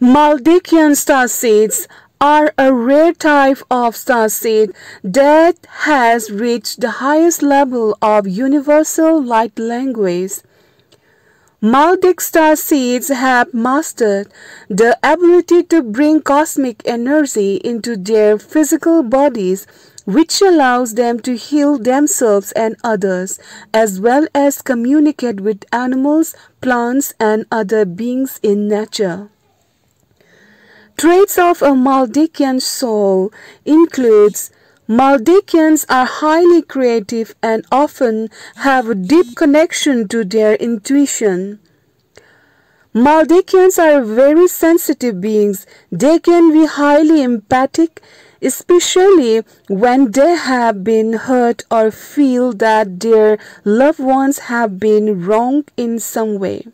Maldekian starseeds are a rare type of starseed that has reached the highest level of universal light language. Maldek star seeds have mastered the ability to bring cosmic energy into their physical bodies, which allows them to heal themselves and others, as well as communicate with animals, plants, and other beings in nature. Traits of a Maldekian soul includes Maldekians are highly creative and often have a deep connection to their intuition. Maldekians are very sensitive beings. They can be highly empathic, especially when they have been hurt or feel that their loved ones have been wronged in some way.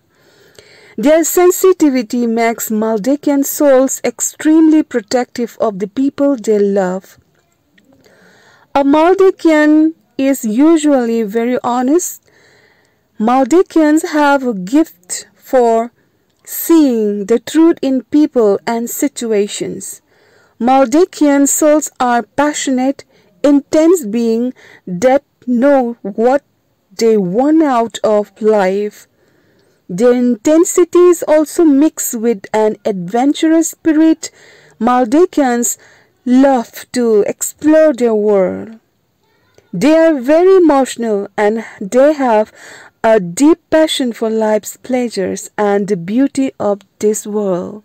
Their sensitivity makes Maldekian souls extremely protective of the people they love. A Maldekian is usually very honest. Maldekians have a gift for seeing the truth in people and situations. Maldekian souls are passionate, intense beings that know what they want out of life. Their intensity is also mixed with an adventurous spirit. Maldekians love to explore their world. They are very emotional and they have a deep passion for life's pleasures and the beauty of this world.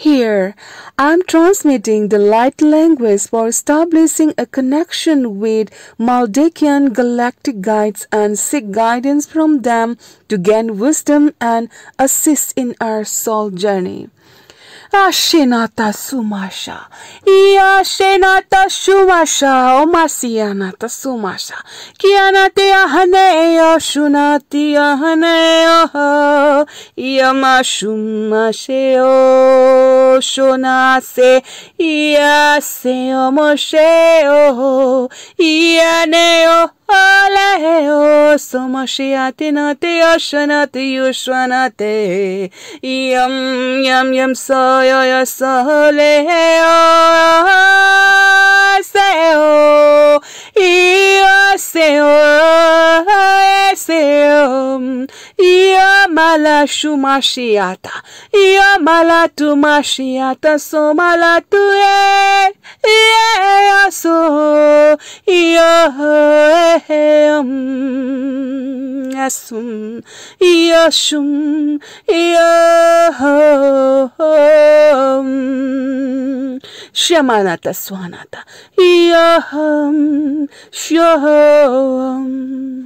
Here, I am transmitting the light language for establishing a connection with Maldekian galactic guides and seek guidance from them to gain wisdom and assist in our soul journey. Ashenata Sumasha. E Ashenata Sumasha. O Masianata Sumasha. Kianate Ahane Oshunati Ahane Oho. Iamashumashe Oshonase. Iase Omoshe Oho. Iane o Aleo somashiate nate yoshanate yushwanate yam yam yam soyo yo soleo seo seo seo yamala shumashiata yamala tumashiata somala tu e yeah so yeah asum yashum yahum. Shamanata swanata yahum shahum